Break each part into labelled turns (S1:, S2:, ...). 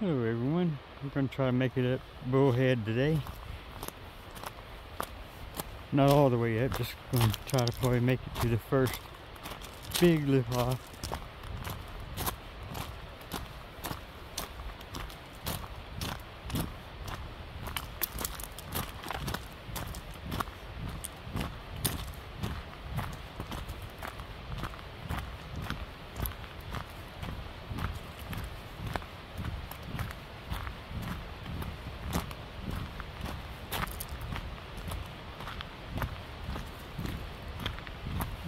S1: Hello everyone, I'm going to try to make it up Bullhead today. Not all the way up, just going to try to probably make it to the first big lift off.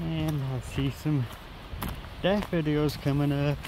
S1: And I see some daffodils coming up.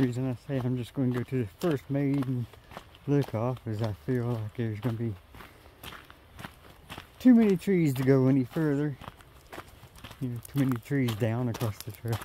S1: Reason I say I'm just going to go to the first maiden look off is I feel like there's going to be too many trees to go any further. You know, too many trees down across the trail.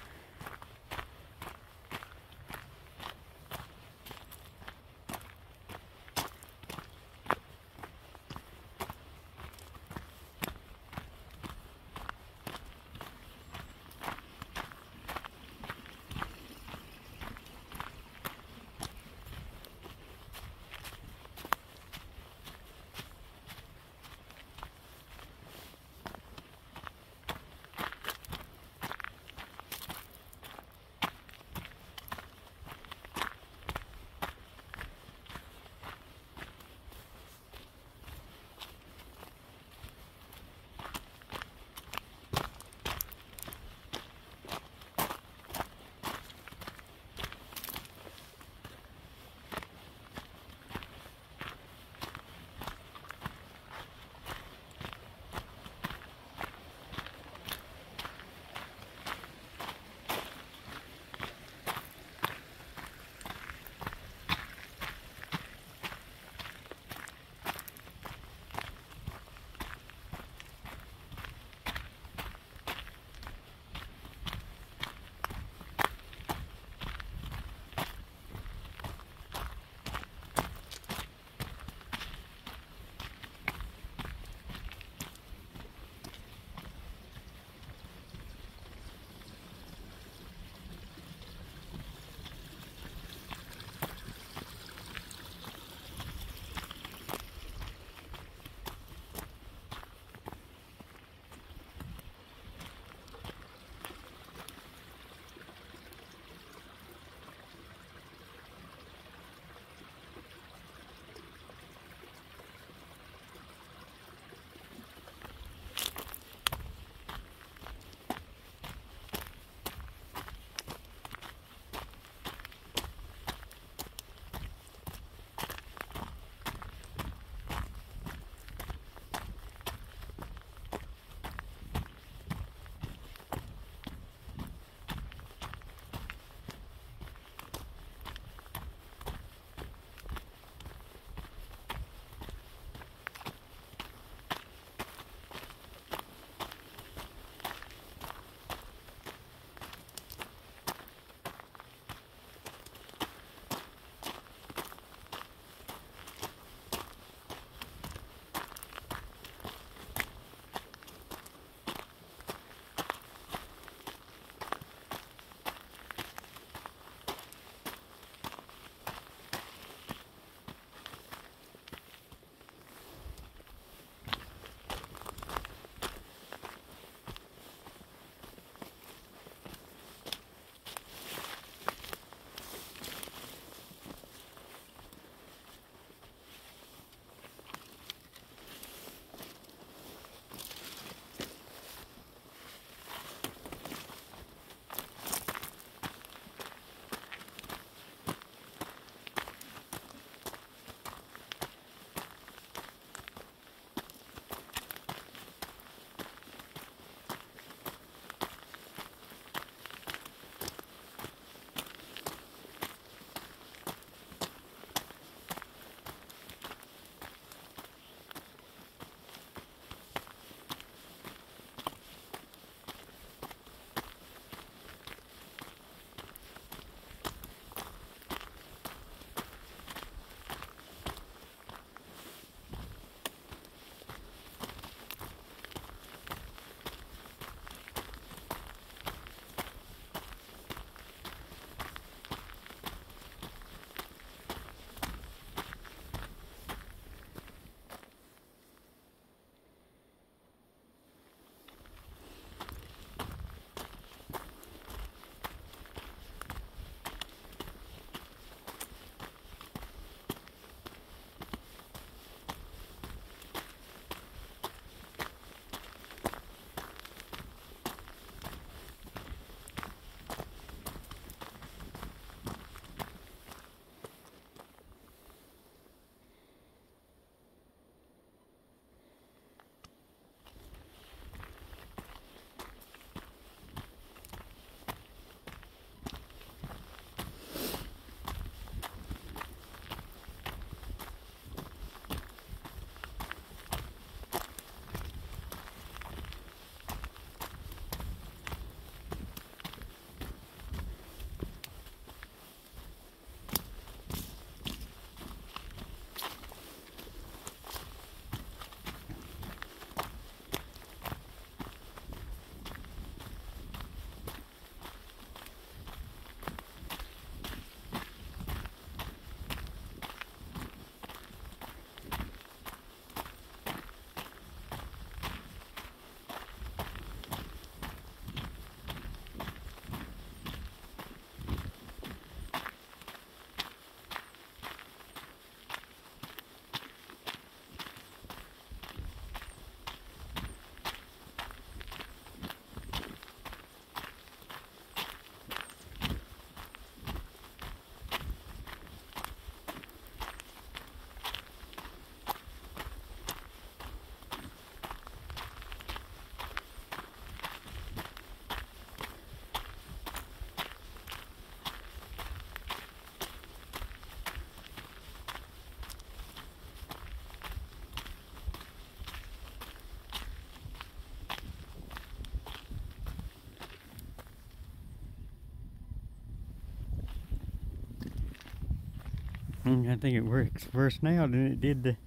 S1: Mm, I think it works worse now than it did the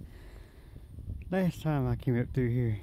S1: last time I came up through here.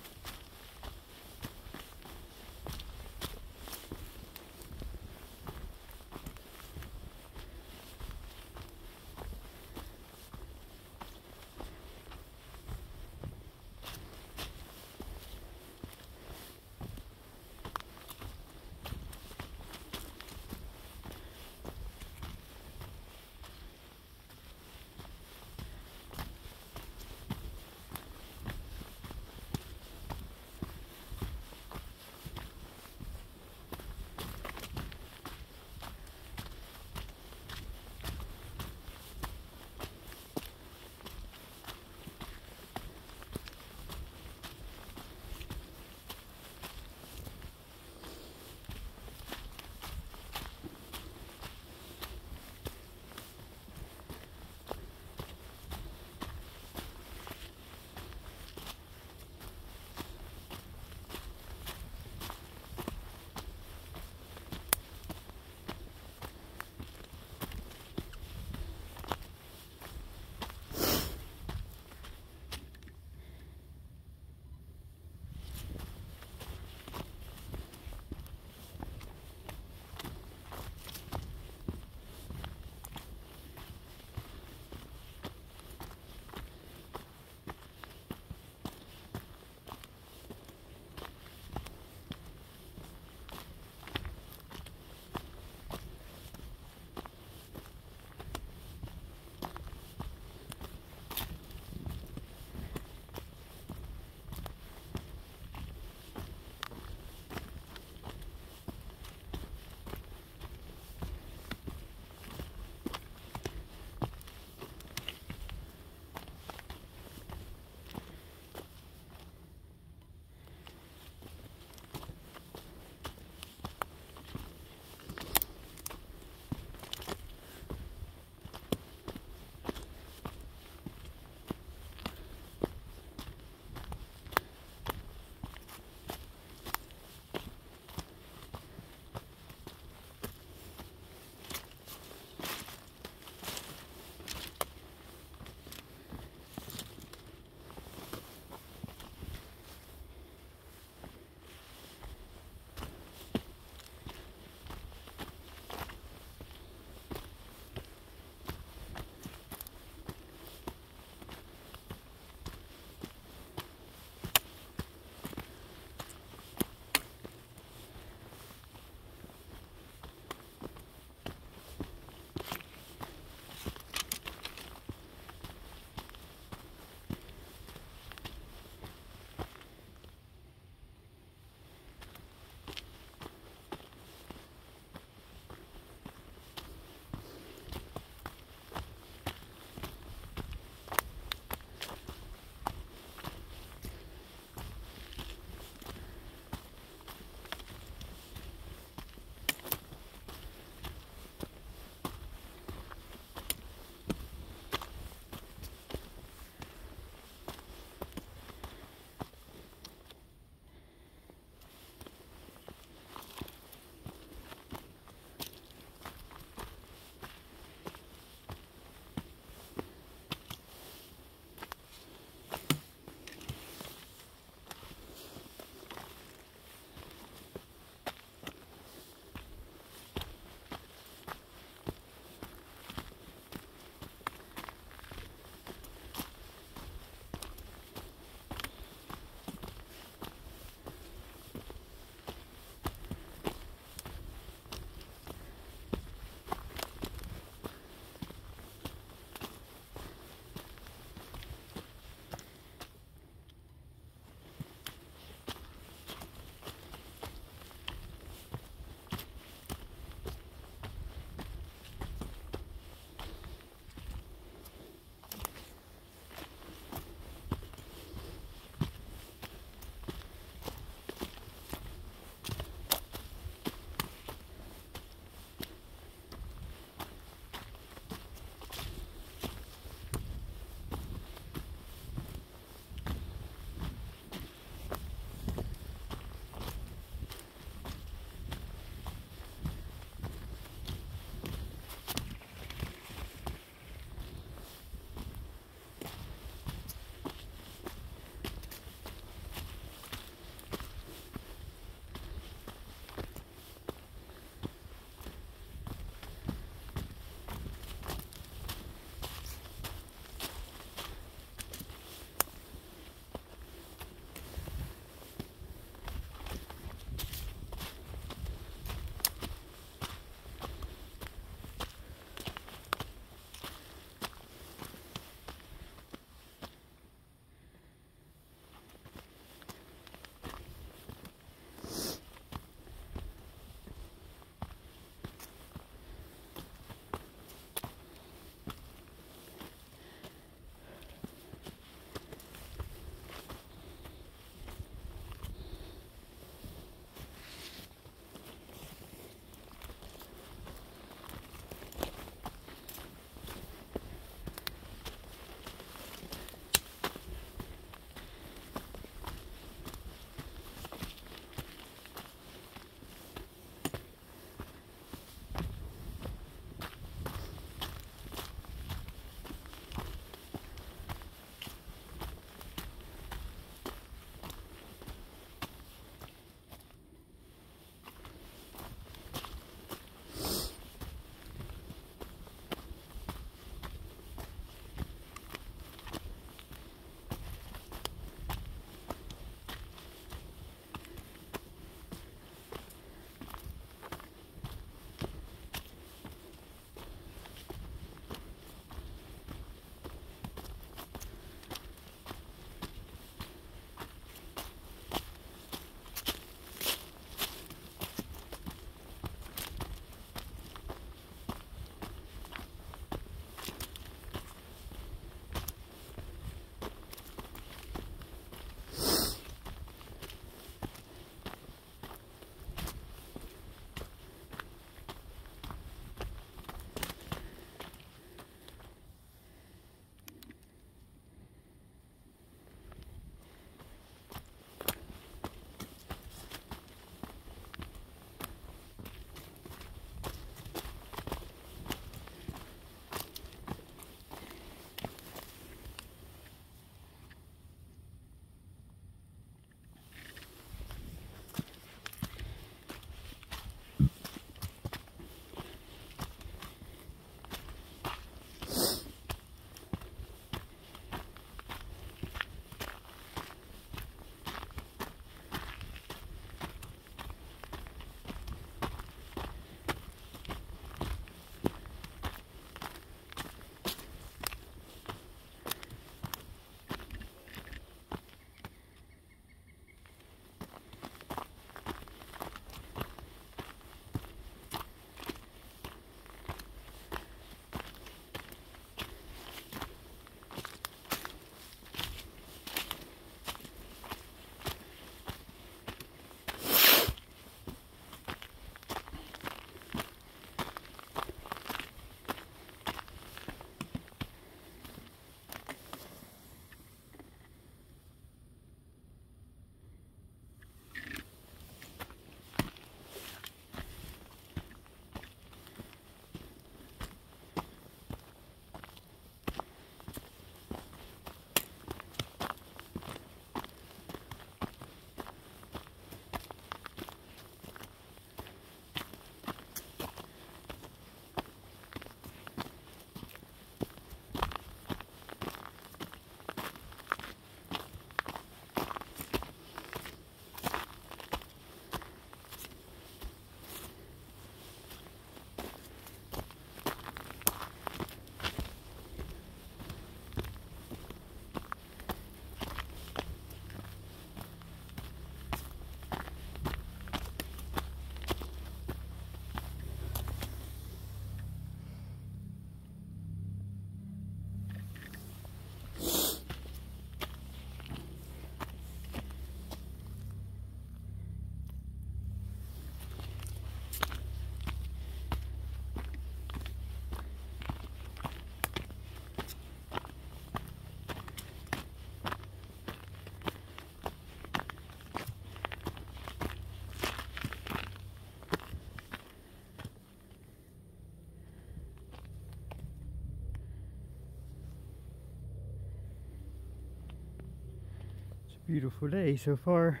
S1: Beautiful day so far.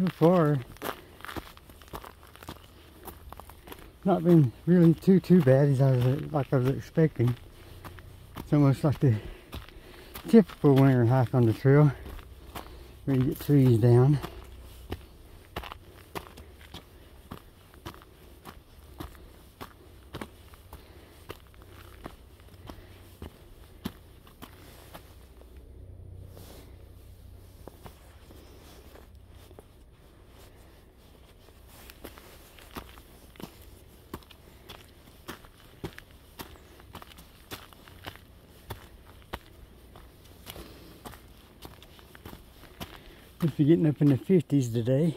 S1: So far not been really too too bad as I was like I was expecting. It's almost like the typical winter hike on the trail where you get trees down. If you're getting up in the 50s today.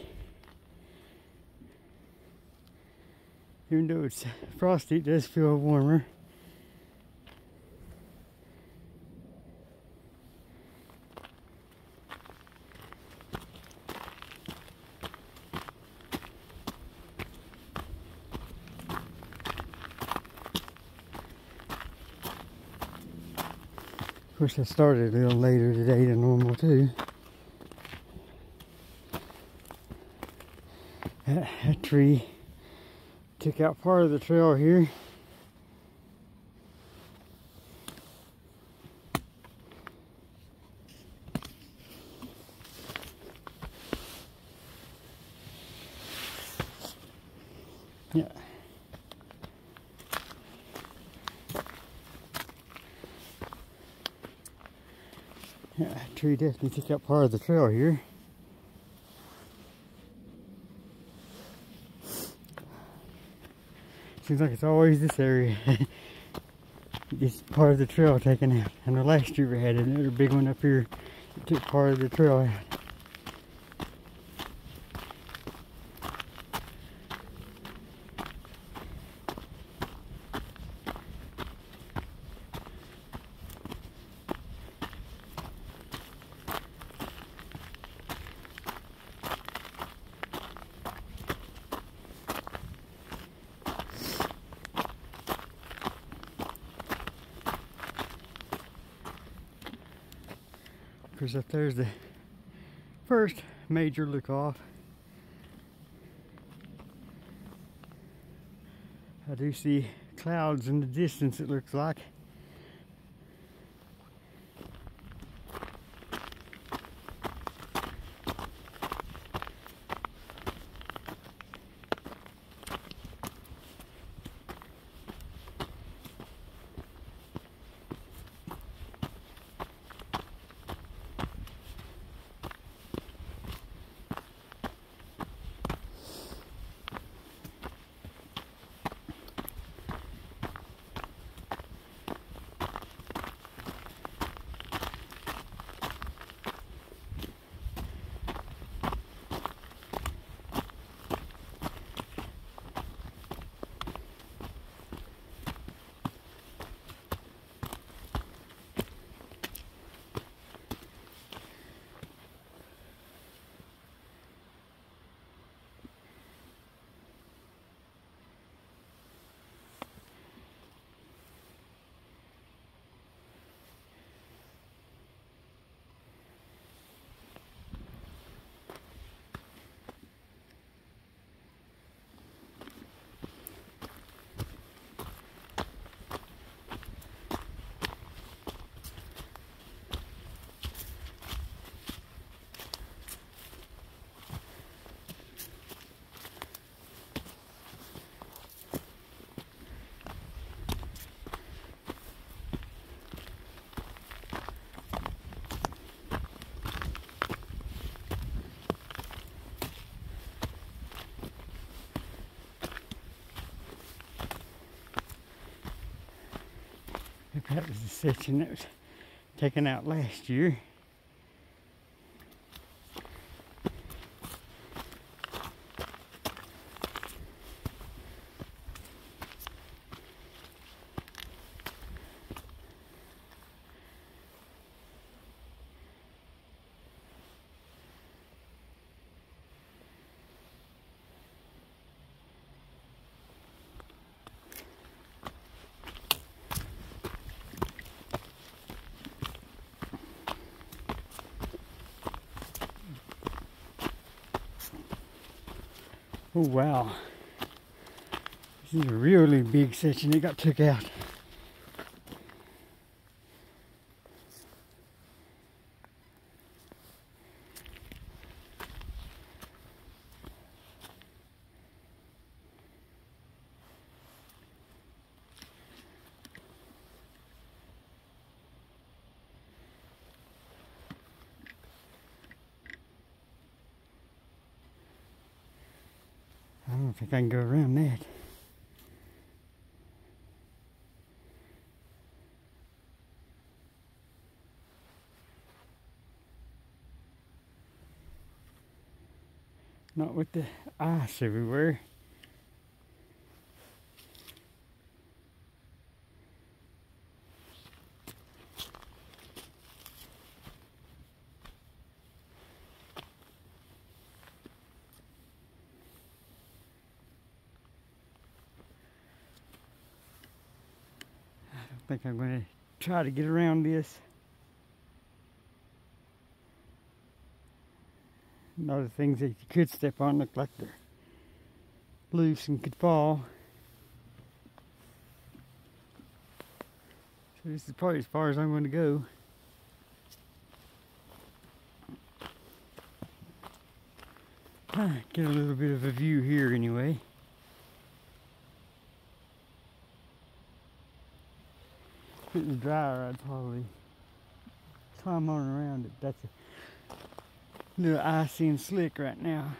S1: Even though it's frosty, it does feel warmer. Of course, I started a little later today than normal too. That tree took out part of the trail here. Yeah. Yeah, tree definitely took out part of the trail here. Seems like it's always this area. It's part of the trail taken out. And the last year we had another big one up here that took part of the trail out. Because up there's the first major look off. I do see clouds in the distance it looks like. That was the section that was taken out last year. Oh wow. This is a really big section that got took out. I don't think I can go around that. Not with the ice everywhere. I don't think I'm going to try to get around this. And other things that you could step on look like they're loose and could fall. So this is probably as far as I'm going to go. Get a little bit of a view here anyway. Was drier, I'd probably climb on around it. That's a little icy and slick right now.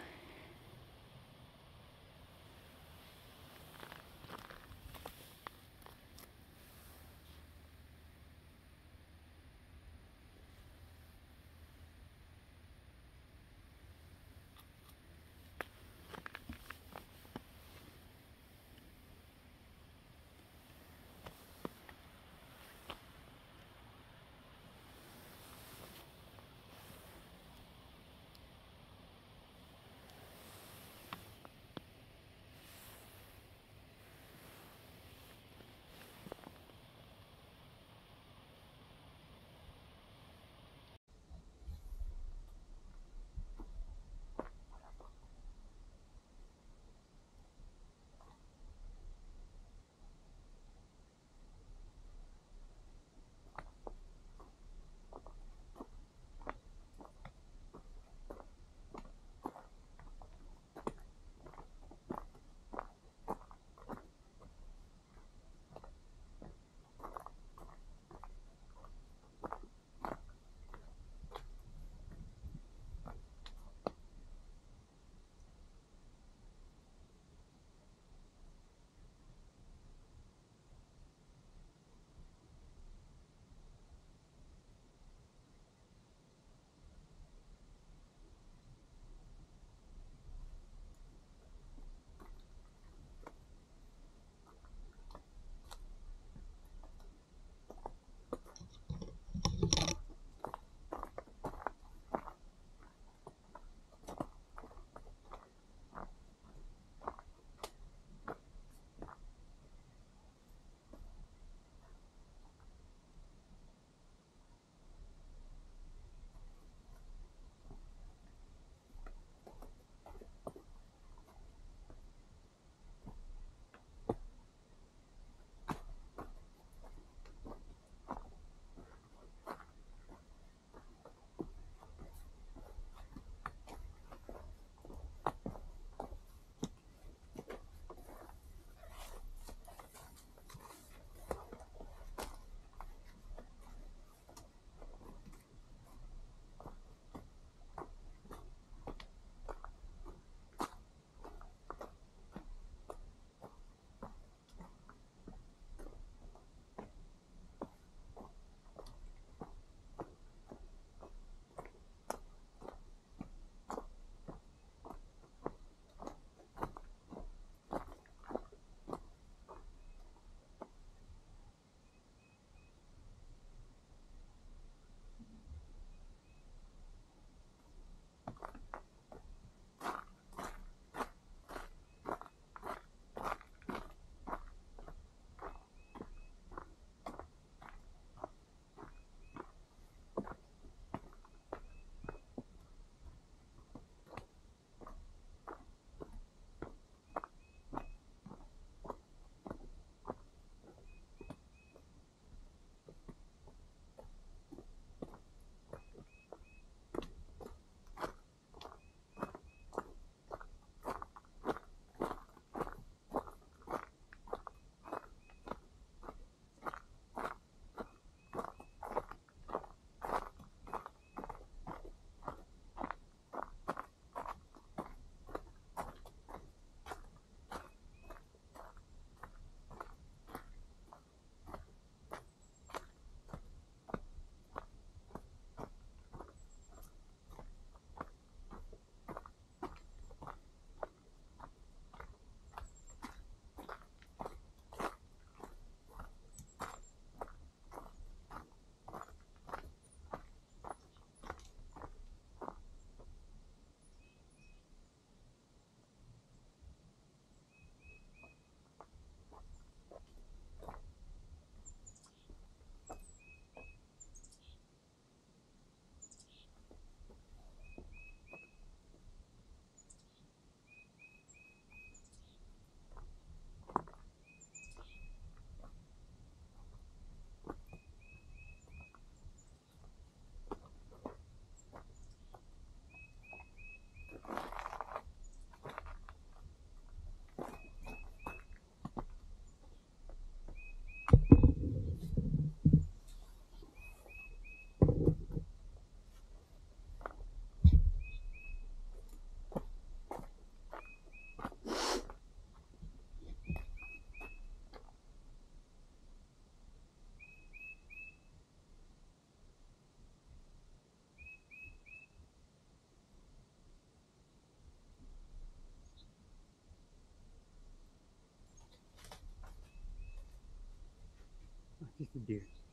S1: Just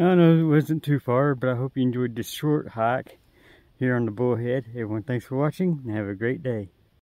S1: I know it wasn't too far, but I hope you enjoyed this short hike here on the Bullhead. Everyone, thanks for watching and have a great day.